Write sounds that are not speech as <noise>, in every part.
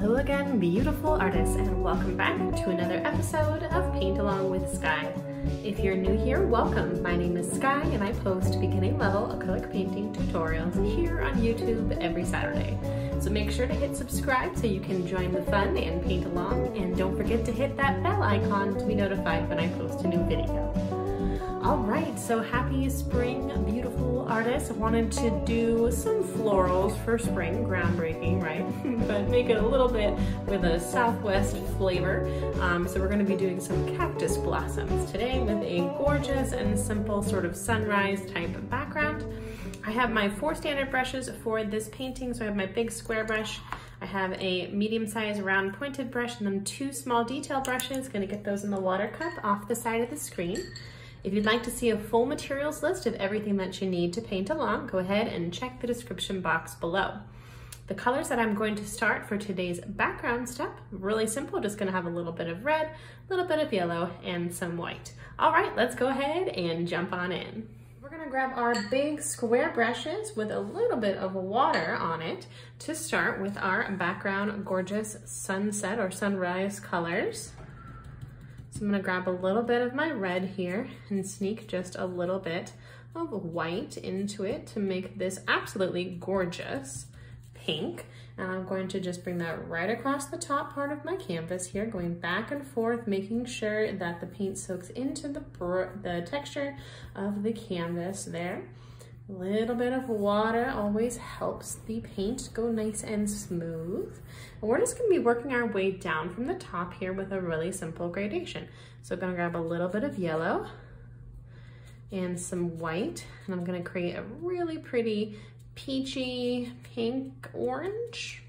Hello again, beautiful artists, and welcome back to another episode of Paint Along with Skye. If you're new here, welcome. My name is Skye, and I post beginning level acrylic painting tutorials here on YouTube every Saturday. So make sure to hit subscribe so you can join the fun and paint along, and don't forget to hit that bell icon to be notified when I post a new video. All right, so happy spring, beautiful artists. Wanted to do some florals for spring, groundbreaking, right? <laughs> but make it a little bit with a Southwest flavor. Um, so we're gonna be doing some cactus blossoms today with a gorgeous and simple sort of sunrise type of background. I have my four standard brushes for this painting. So I have my big square brush, I have a medium-sized round pointed brush and then two small detail brushes. Gonna get those in the water cup off the side of the screen. If you'd like to see a full materials list of everything that you need to paint along, go ahead and check the description box below. The colors that I'm going to start for today's background step, really simple, just gonna have a little bit of red, a little bit of yellow, and some white. All right, let's go ahead and jump on in. We're gonna grab our big square brushes with a little bit of water on it to start with our background gorgeous sunset or sunrise colors. So I'm gonna grab a little bit of my red here and sneak just a little bit of white into it to make this absolutely gorgeous pink. And I'm going to just bring that right across the top part of my canvas here, going back and forth, making sure that the paint soaks into the, the texture of the canvas there. A little bit of water always helps the paint go nice and smooth. And we're just gonna be working our way down from the top here with a really simple gradation. So I'm gonna grab a little bit of yellow and some white, and I'm gonna create a really pretty peachy pink orange.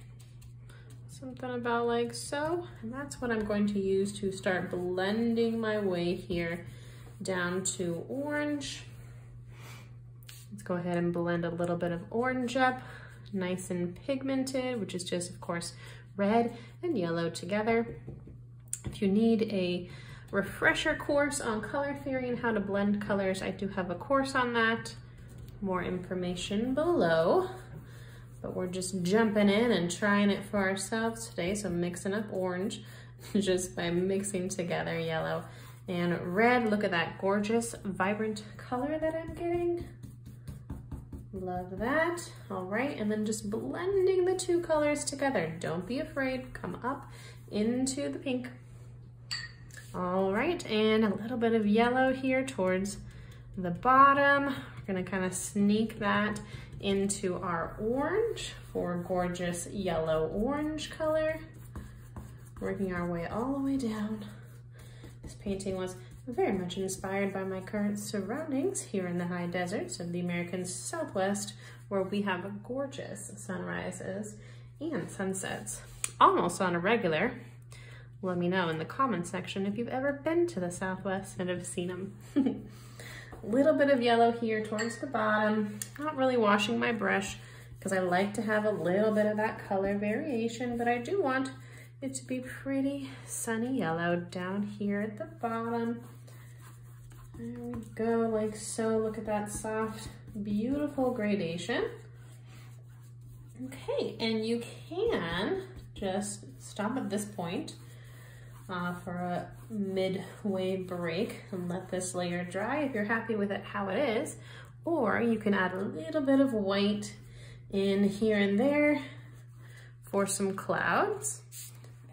Something about like so. And that's what I'm going to use to start blending my way here down to orange go ahead and blend a little bit of orange up, nice and pigmented, which is just, of course, red and yellow together. If you need a refresher course on color theory and how to blend colors, I do have a course on that. More information below. But we're just jumping in and trying it for ourselves today. So mixing up orange <laughs> just by mixing together yellow and red. Look at that gorgeous, vibrant color that I'm getting. Love that. All right, and then just blending the two colors together. Don't be afraid, come up into the pink. All right, and a little bit of yellow here towards the bottom. We're gonna kind of sneak that into our orange for gorgeous yellow orange color. Working our way all the way down. This painting was very much inspired by my current surroundings here in the high deserts of the American Southwest, where we have gorgeous sunrises and sunsets, almost on a regular. Let me know in the comments section if you've ever been to the Southwest and have seen them. <laughs> little bit of yellow here towards the bottom. Not really washing my brush because I like to have a little bit of that color variation, but I do want it to be pretty sunny yellow down here at the bottom. There we go, like so. Look at that soft, beautiful gradation. Okay, and you can just stop at this point uh, for a midway break and let this layer dry if you're happy with it how it is. Or you can add a little bit of white in here and there for some clouds.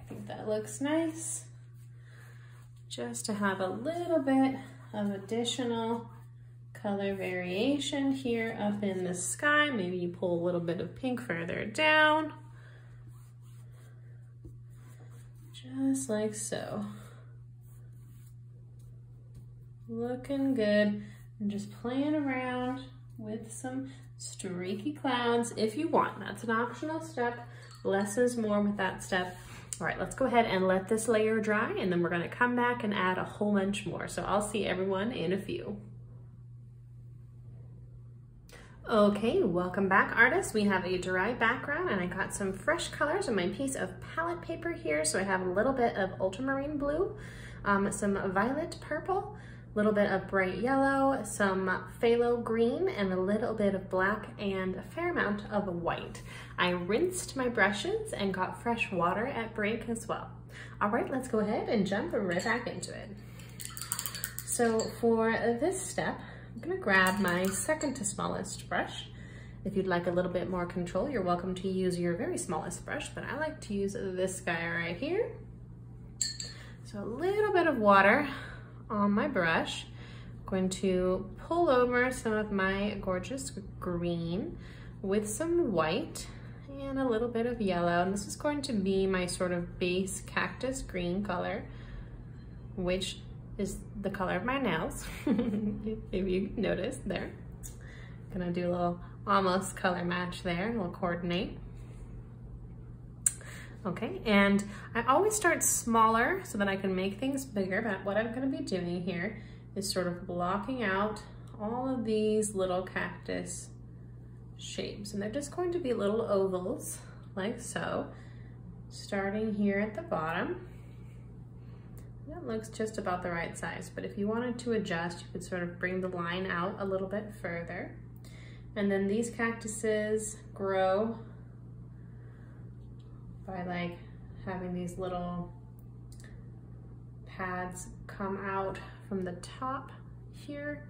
I think that looks nice. Just to have a little bit of additional color variation here up in the sky. Maybe you pull a little bit of pink further down. Just like so. Looking good. And just playing around with some streaky clouds if you want. That's an optional step. Less is more with that step. All right, let's go ahead and let this layer dry and then we're gonna come back and add a whole bunch more. So I'll see everyone in a few. Okay, welcome back artists. We have a dry background and I got some fresh colors on my piece of palette paper here. So I have a little bit of ultramarine blue, um, some violet purple, little bit of bright yellow, some phthalo green, and a little bit of black and a fair amount of white. I rinsed my brushes and got fresh water at break as well. All right, let's go ahead and jump right back into it. So for this step, I'm gonna grab my second to smallest brush. If you'd like a little bit more control, you're welcome to use your very smallest brush, but I like to use this guy right here. So a little bit of water on my brush. I'm going to pull over some of my gorgeous green with some white and a little bit of yellow. And this is going to be my sort of base cactus green color, which is the color of my nails, <laughs> if you noticed there. Gonna do a little almost color match there, and we'll coordinate. Okay, and I always start smaller so that I can make things bigger, but what I'm gonna be doing here is sort of blocking out all of these little cactus shapes. And they're just going to be little ovals, like so, starting here at the bottom. That looks just about the right size, but if you wanted to adjust, you could sort of bring the line out a little bit further. And then these cactuses grow by like having these little pads come out from the top here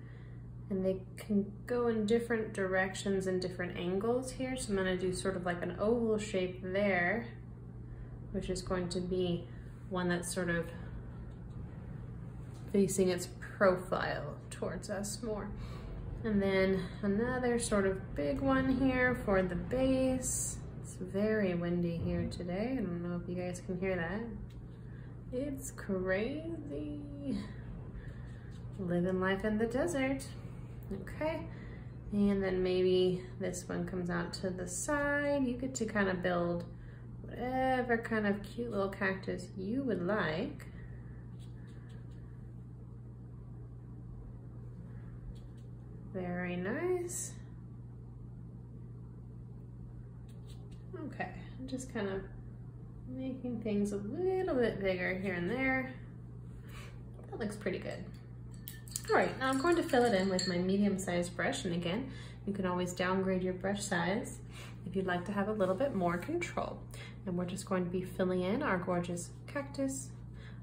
and they can go in different directions and different angles here. So I'm gonna do sort of like an oval shape there, which is going to be one that's sort of facing its profile towards us more. And then another sort of big one here for the base. It's very windy here today. I don't know if you guys can hear that. It's crazy. Living life in the desert. Okay. And then maybe this one comes out to the side. You get to kind of build whatever kind of cute little cactus you would like. Very nice. Okay, I'm just kind of making things a little bit bigger here and there. That looks pretty good. All right, now I'm going to fill it in with my medium-sized brush, and again, you can always downgrade your brush size if you'd like to have a little bit more control. And we're just going to be filling in our gorgeous cactus,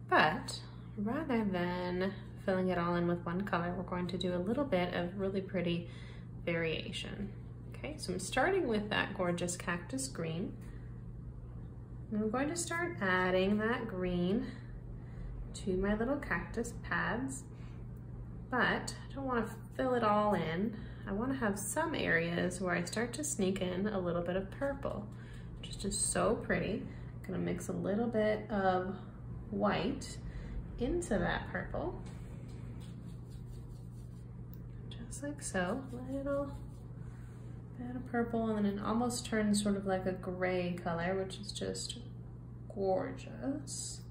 but rather than filling it all in with one color, we're going to do a little bit of really pretty variation. Okay, so I'm starting with that gorgeous cactus green. I'm going to start adding that green to my little cactus pads, but I don't want to fill it all in. I want to have some areas where I start to sneak in a little bit of purple, which is so pretty. I'm gonna mix a little bit of white into that purple just like so. Little bit of purple and then it almost turns sort of like a gray color, which is just gorgeous.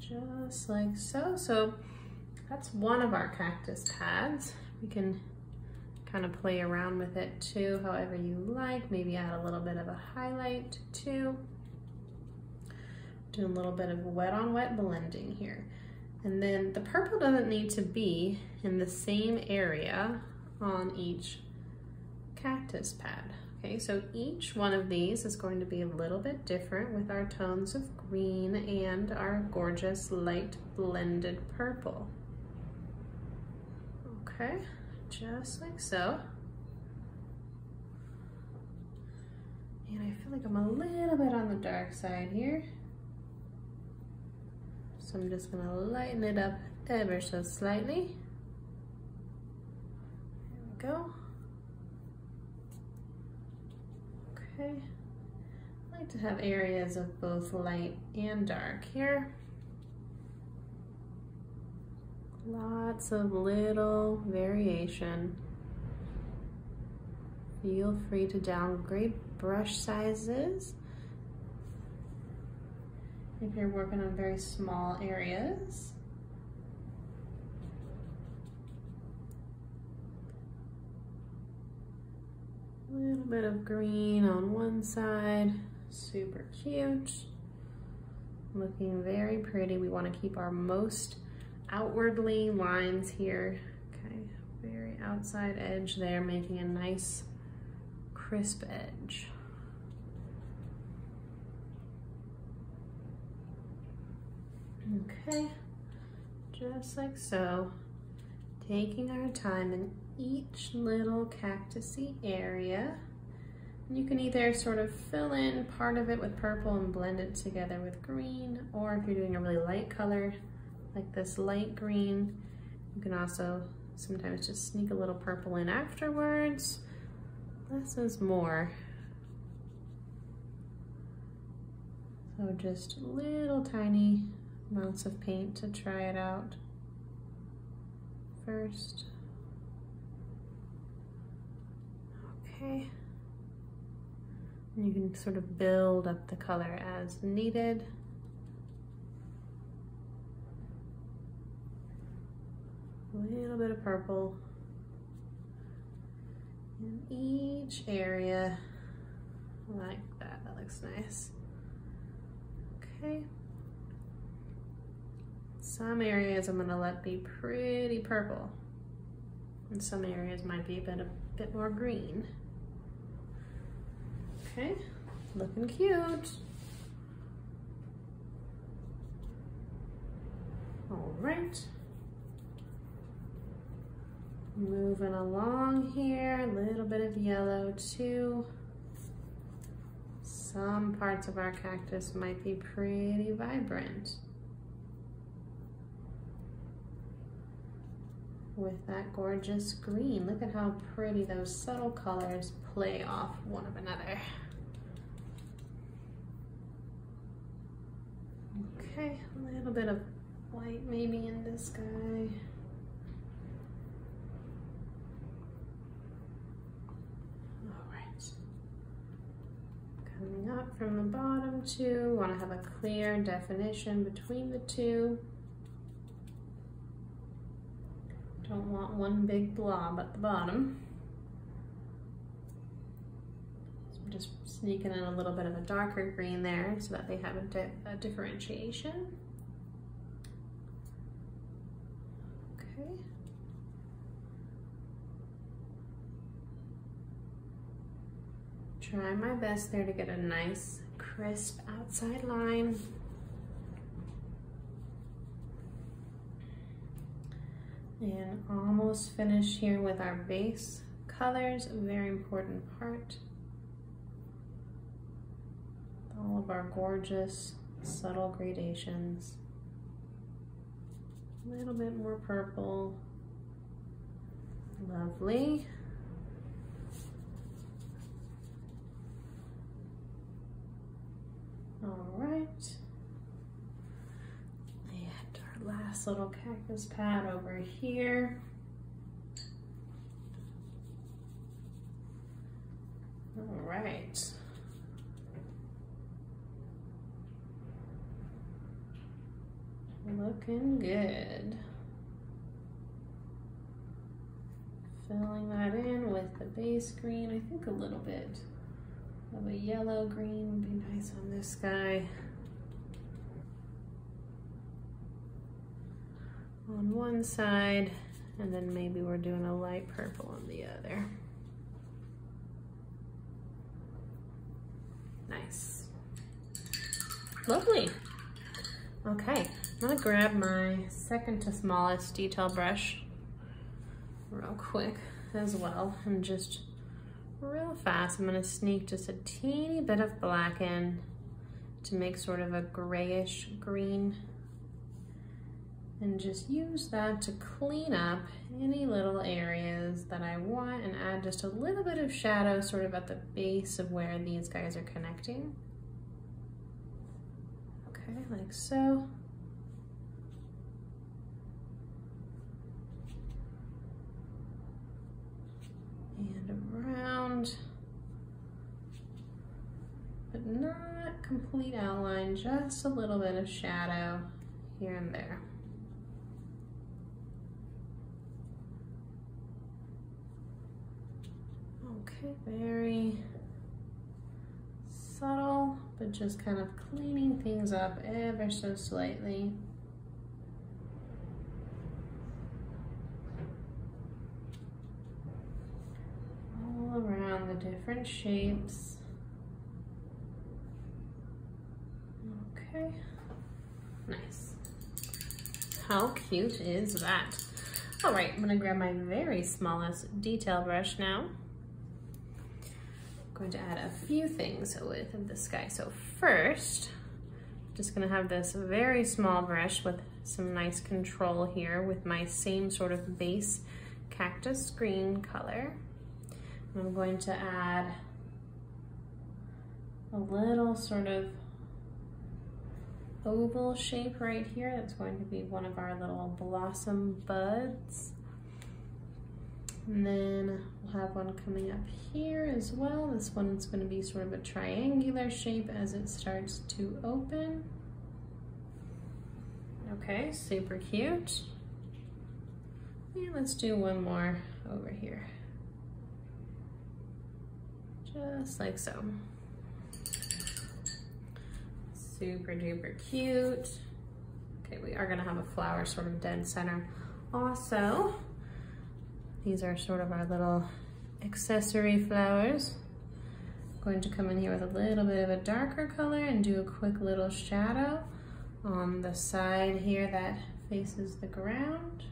Just like so. So that's one of our cactus pads. We can kind of play around with it too, however you like. Maybe add a little bit of a highlight too. Do a little bit of wet on wet blending here. And then the purple doesn't need to be in the same area on each cactus pad. Okay, so each one of these is going to be a little bit different with our tones of green and our gorgeous light blended purple. Okay, just like so. And I feel like I'm a little bit on the dark side here. So I'm just gonna lighten it up ever so slightly. There we go. Okay. I like to have areas of both light and dark here. Lots of little variation. Feel free to downgrade brush sizes if you're working on very small areas. A little bit of green on one side, super cute. Looking very pretty. We want to keep our most outwardly lines here. Okay, very outside edge there, making a nice crisp edge. Okay, just like so. Taking our time in each little cactusy area. You can either sort of fill in part of it with purple and blend it together with green, or if you're doing a really light color, like this light green, you can also sometimes just sneak a little purple in afterwards. Less is more. So just little tiny amounts of paint to try it out first. Okay. You can sort of build up the color as needed. A little bit of purple in each area like that. That looks nice. Okay. Some areas I'm gonna let be pretty purple. And some areas might be a bit, a bit more green. Okay, looking cute. All right. Moving along here, a little bit of yellow too. Some parts of our cactus might be pretty vibrant. With that gorgeous green. Look at how pretty those subtle colors play off one of another. Okay, a little bit of white maybe in this guy. Coming up from the bottom two, want to have a clear definition between the two. Don't want one big blob at the bottom. just sneaking in a little bit of a darker green there so that they have a, di a differentiation. Okay. Try my best there to get a nice crisp outside line. And almost finished here with our base colors, a very important part all of our gorgeous subtle gradations. A little bit more purple. Lovely. All right. And our last little cactus pad over here. All right. Looking good. Filling that in with the base green. I think a little bit of a yellow green would be nice on this guy. On one side, and then maybe we're doing a light purple on the other. Nice. Lovely. Okay, I'm gonna grab my second to smallest detail brush real quick as well and just real fast I'm gonna sneak just a teeny bit of black in to make sort of a grayish green and just use that to clean up any little areas that I want and add just a little bit of shadow sort of at the base of where these guys are connecting. Okay, like so. And around, but not complete outline, just a little bit of shadow here and there. Okay, very subtle, but just kind of cleaning things up ever so slightly. All around the different shapes. Okay, nice. How cute is that? All right, I'm gonna grab my very smallest detail brush now. Going to add a few things with this guy. So first, just gonna have this very small brush with some nice control here with my same sort of base cactus green color. I'm going to add a little sort of oval shape right here. That's going to be one of our little blossom buds. And then we'll have one coming up here as well. This one's going to be sort of a triangular shape as it starts to open. Okay, super cute. And let's do one more over here. Just like so super duper cute. Okay, we are gonna have a flower sort of dead center. Also, these are sort of our little accessory flowers. I'm going to come in here with a little bit of a darker color and do a quick little shadow on the side here that faces the ground.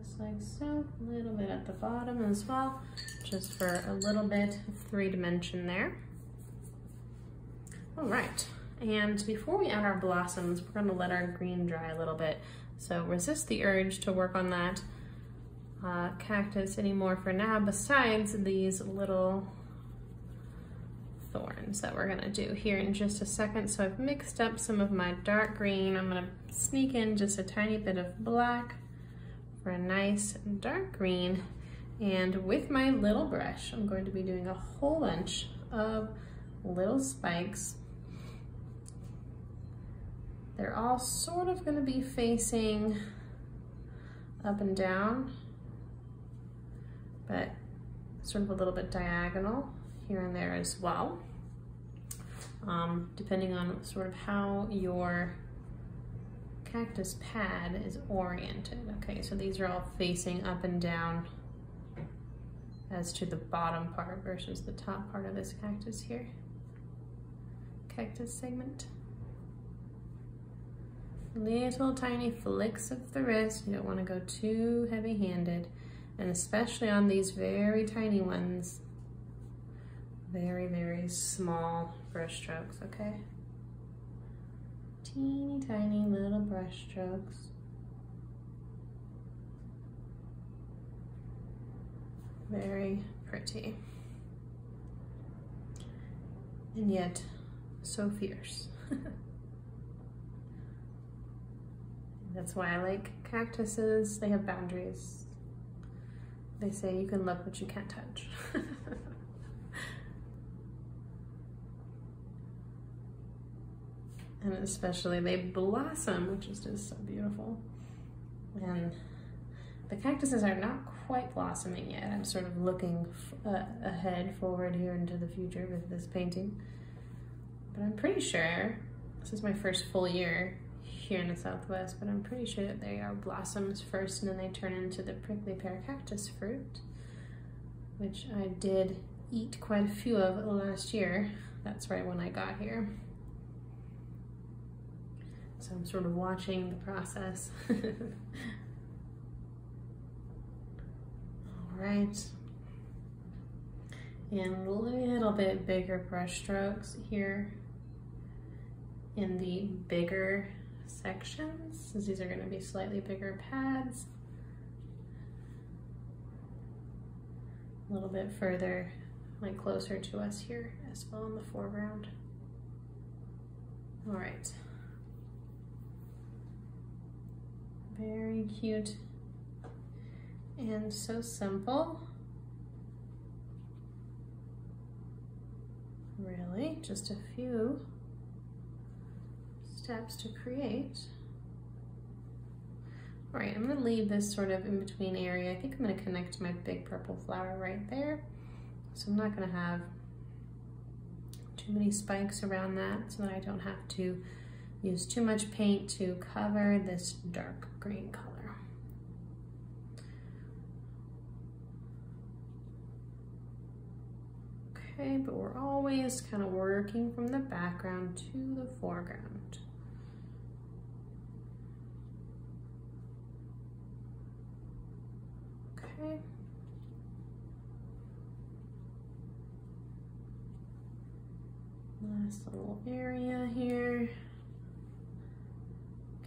just like so. A little bit at the bottom as well, just for a little bit of three dimension there. All right, and before we add our blossoms, we're gonna let our green dry a little bit. So resist the urge to work on that uh, cactus anymore for now, besides these little thorns that we're gonna do here in just a second. So I've mixed up some of my dark green. I'm gonna sneak in just a tiny bit of black for a nice dark green. And with my little brush, I'm going to be doing a whole bunch of little spikes. They're all sort of gonna be facing up and down, but sort of a little bit diagonal here and there as well. Um, depending on sort of how your cactus pad is oriented. Okay, so these are all facing up and down as to the bottom part versus the top part of this cactus here. Cactus segment. Little tiny flicks of the wrist. You don't want to go too heavy-handed. And especially on these very tiny ones, very, very small brush strokes, okay? teeny tiny little brush strokes. Very pretty. And yet so fierce. <laughs> That's why I like cactuses. They have boundaries. They say you can love what you can't touch. <laughs> and especially they blossom, which is just so beautiful. And the cactuses are not quite blossoming yet. I'm sort of looking uh, ahead, forward here into the future with this painting. But I'm pretty sure, this is my first full year here in the Southwest, but I'm pretty sure that they are blossoms first and then they turn into the prickly pear cactus fruit, which I did eat quite a few of last year. That's right when I got here. So I'm sort of watching the process. <laughs> All right. And a little bit bigger brush strokes here in the bigger sections, since these are gonna be slightly bigger pads. A little bit further, like closer to us here as well in the foreground. All right. Very cute and so simple. Really, just a few steps to create. All right, I'm gonna leave this sort of in between area. I think I'm gonna connect my big purple flower right there. So I'm not gonna have too many spikes around that so that I don't have to use too much paint to cover this dark green color. Okay, but we're always kind of working from the background to the foreground. Okay. Last little area here.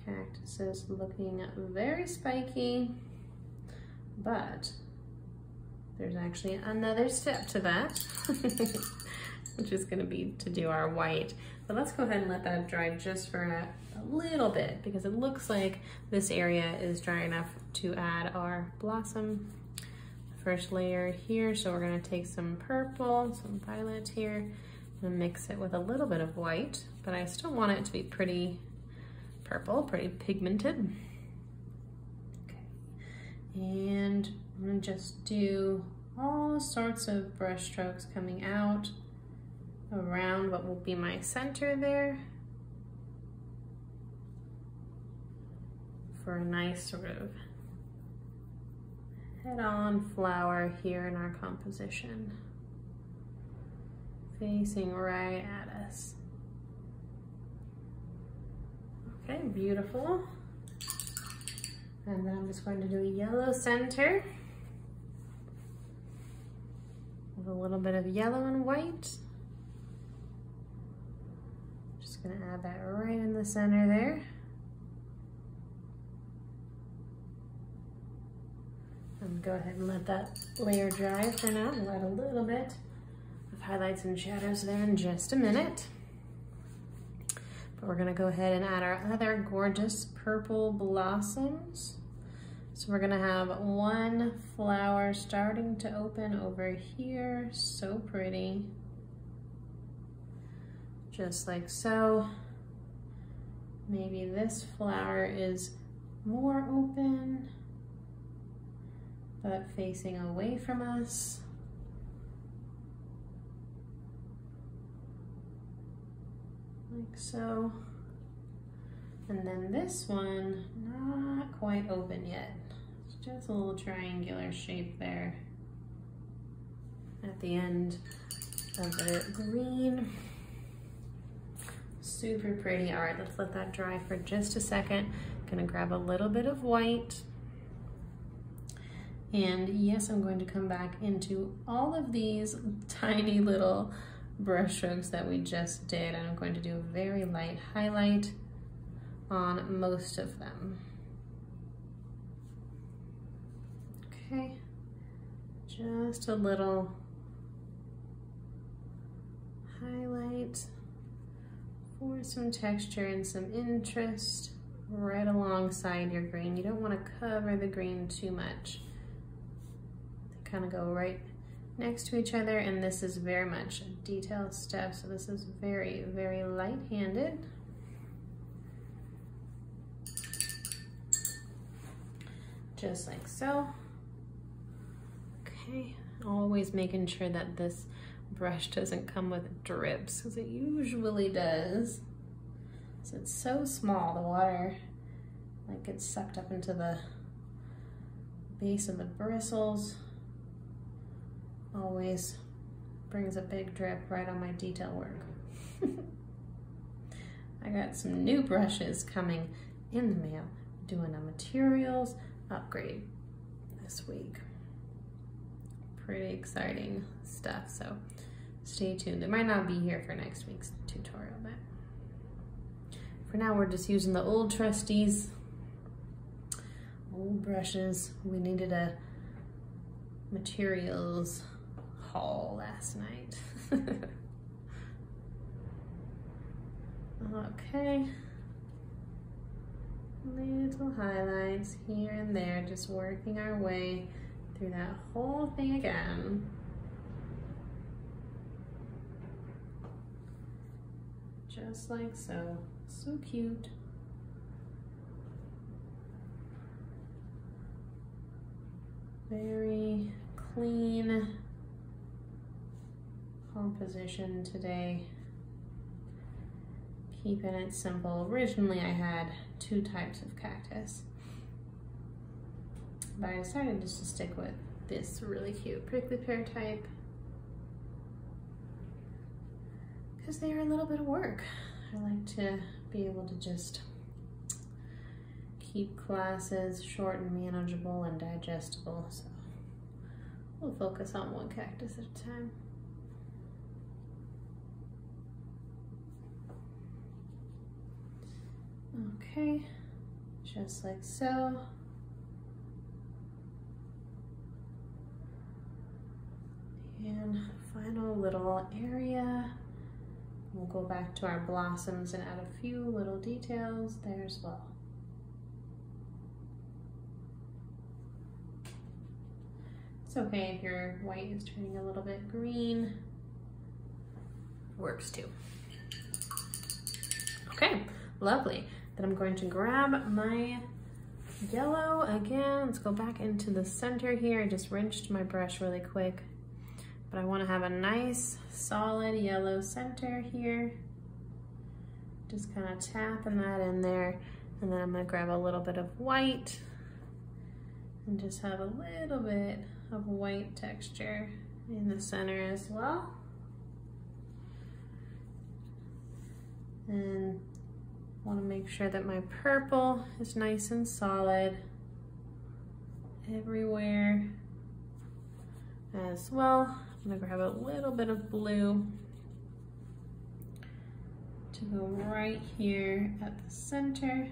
Cactus is looking very spiky, but there's actually another step to that, <laughs> which is gonna be to do our white. But let's go ahead and let that dry just for a, a little bit because it looks like this area is dry enough to add our blossom. First layer here, so we're gonna take some purple, some violet here, and mix it with a little bit of white, but I still want it to be pretty purple, pretty pigmented. Okay, and I'm gonna just do all sorts of brush strokes coming out around what will be my center there. For a nice sort of head-on flower here in our composition facing right at us. Okay, beautiful. And then I'm just going to do a yellow center with a little bit of yellow and white. Just gonna add that right in the center there. And go ahead and let that layer dry for now. We'll add a little bit of highlights and shadows there in just a minute. But we're gonna go ahead and add our other gorgeous purple blossoms. So we're gonna have one flower starting to open over here. So pretty. Just like so. Maybe this flower is more open, but facing away from us. like so. And then this one, not quite open yet. It's just a little triangular shape there at the end of the green. Super pretty. All right, let's let that dry for just a second. Gonna grab a little bit of white. And yes, I'm going to come back into all of these <laughs> tiny little brush strokes that we just did. And I'm going to do a very light highlight on most of them. Okay, just a little highlight for some texture and some interest right alongside your green. You don't want to cover the green too much. Kind of go right next to each other and this is very much a detail step so this is very very light-handed. Just like so. Okay always making sure that this brush doesn't come with drips because it usually does. So it's so small the water like gets sucked up into the base of the bristles always brings a big drip right on my detail work. <laughs> I got some new brushes coming in the mail, doing a materials upgrade this week. Pretty exciting stuff, so stay tuned. It might not be here for next week's tutorial, but for now we're just using the old trustees, old brushes. We needed a materials haul last night. <laughs> okay. Little highlights here and there, just working our way through that whole thing again. Just like so. So cute. Very clean composition today. Keeping it simple. Originally I had two types of cactus. But I decided just to stick with this really cute prickly pear type. Because they are a little bit of work. I like to be able to just keep classes short and manageable and digestible. So we'll focus on one cactus at a time. Okay, just like so. And final little area. We'll go back to our blossoms and add a few little details there as well. It's okay if your white is turning a little bit green. Works too. Okay, lovely. Then I'm going to grab my yellow again. Let's go back into the center here. I just rinsed my brush really quick, but I wanna have a nice solid yellow center here. Just kind of tapping that in there. And then I'm gonna grab a little bit of white and just have a little bit of white texture in the center as well. And want to make sure that my purple is nice and solid everywhere as well. I'm gonna grab a little bit of blue to go right here at the center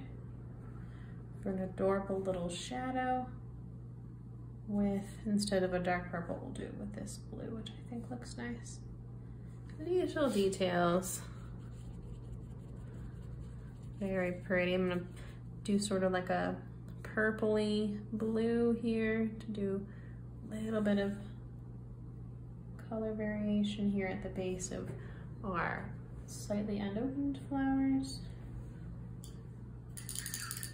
for an adorable little shadow with, instead of a dark purple, we'll do it with this blue, which I think looks nice. Little details. Very pretty. I'm gonna do sort of like a purpley blue here to do a little bit of color variation here at the base of our slightly unopened flowers.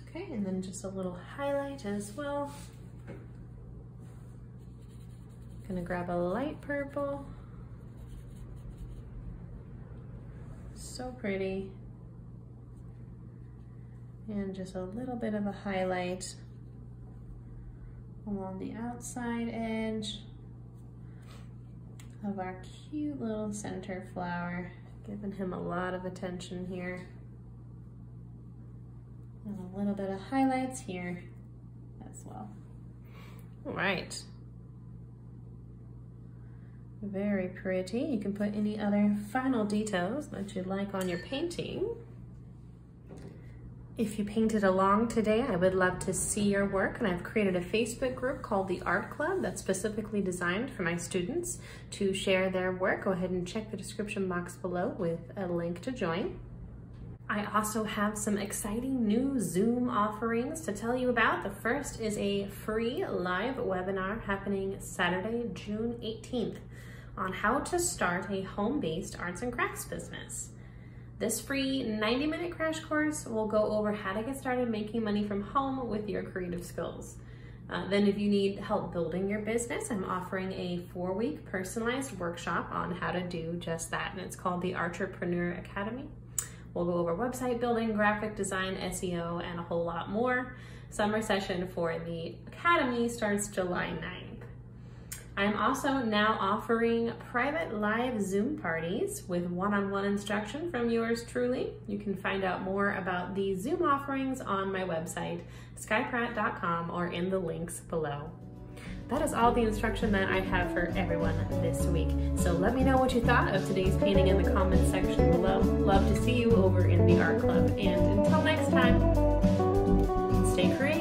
Okay, and then just a little highlight as well. Gonna grab a light purple. So pretty and just a little bit of a highlight along the outside edge of our cute little center flower, giving him a lot of attention here. And a little bit of highlights here as well. All right. Very pretty. You can put any other final details that you'd like on your painting. If you painted along today, I would love to see your work and I've created a Facebook group called the Art Club that's specifically designed for my students to share their work. Go ahead and check the description box below with a link to join. I also have some exciting new Zoom offerings to tell you about. The first is a free live webinar happening Saturday, June 18th on how to start a home-based arts and crafts business. This free 90 minute crash course will go over how to get started making money from home with your creative skills. Uh, then if you need help building your business, I'm offering a four week personalized workshop on how to do just that. And it's called the Art-trepreneur Academy. We'll go over website building, graphic design, SEO, and a whole lot more. Summer session for the Academy starts July 9th. I'm also now offering private live Zoom parties with one-on-one -on -one instruction from yours truly. You can find out more about the Zoom offerings on my website, skyepratt.com, or in the links below. That is all the instruction that I have for everyone this week. So let me know what you thought of today's painting in the comments section below. Love to see you over in the art club. And until next time, stay creative.